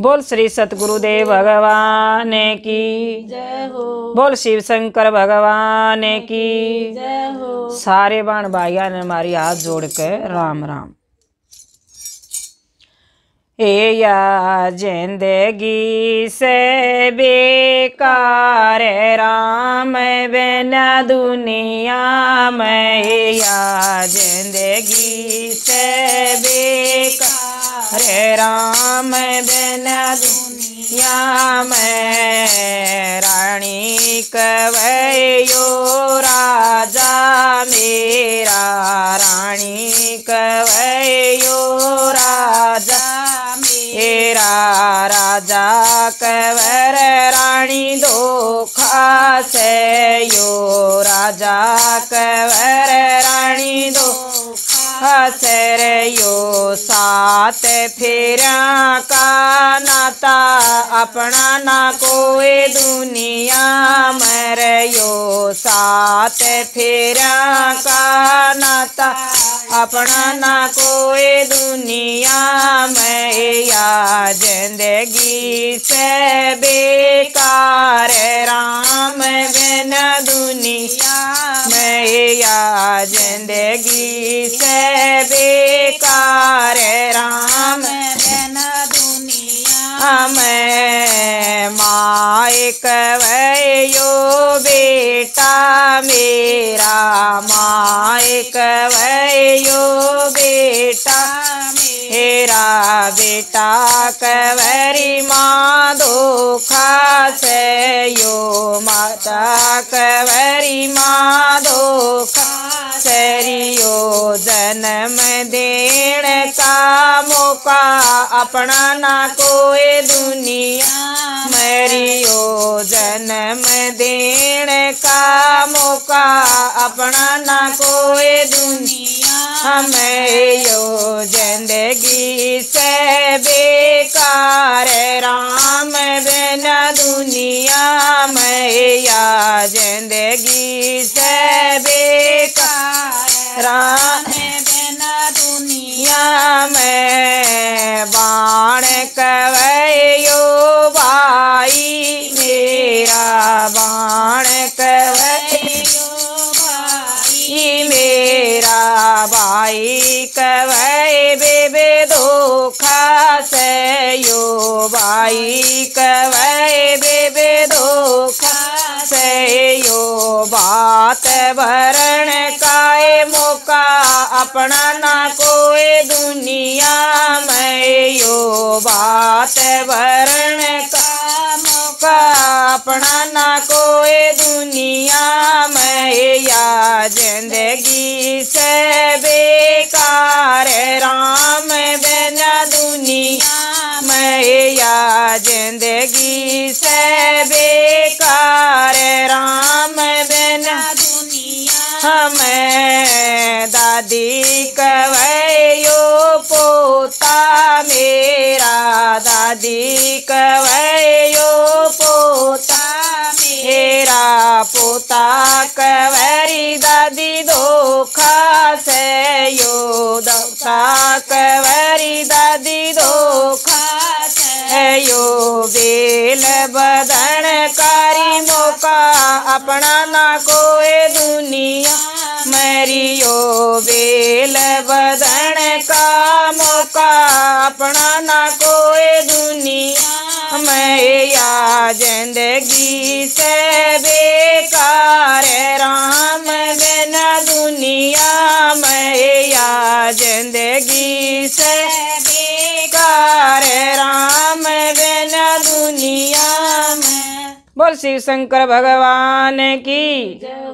बोल श्री सतगुरुदेव भगवान की। जय हो। बोल शिव शंकर भगवान की। जय हो। सारे बाण भाइया ने हमारी हाथ जोड़ के राम राम। ए या ज़िंदगी से बेकार राम बिना दुनिया में। या ज़िंदगी से बेकार है राम बिना दुनिया में, रानी कवयो राजा मेरा, रानी कवयो राजा मेरा, राजा कवर रानी धोखा से यो, राजा कवर रानी धोखा से रे यो। सात फेरा का नाता अपना ना कोई दुनिया मर यो। सात फेरा का नाता अपना ना कोई दुनिया में या। ज़िंदगी से बेकार राम बिन दुनिया में या। ज़िंदगी से दुनिया में माइक बेटा मेरा। माइक वयो बेटा मेरा। बेटा कवरी माँ धोखा से। यो माता कवरी माँ सरियो जन्म देण का मौका अपना ना कोई दुनिया। मरियो जन्म देण का मौका अपना ना कोई दुनिया। हमें यो ज़िंदगी से बेकार राम बिना दुनिया। भाई कवय बेबे धोखा से यो बात भरण काए मौका अपना ना कोई दुनिया में यो बात भरण का मौका अपना ना कोई दुनिया में या ज़िंदगी से से बेकार राम बिना दुनिया। हमें दादी कवयो पोता मेरा। दादी कवयो पोता मेरा। पोता कवरी दादी धोखा से यो धोखा कवरी दादी बेल बदन कारी मौका अपना ना कोई दुनिया मरियो बेल बदन का मौका अपना ना कोई दुनिया मैं या ज़िंदगी से बेकार बोल शिव शंकर भगवान की। जय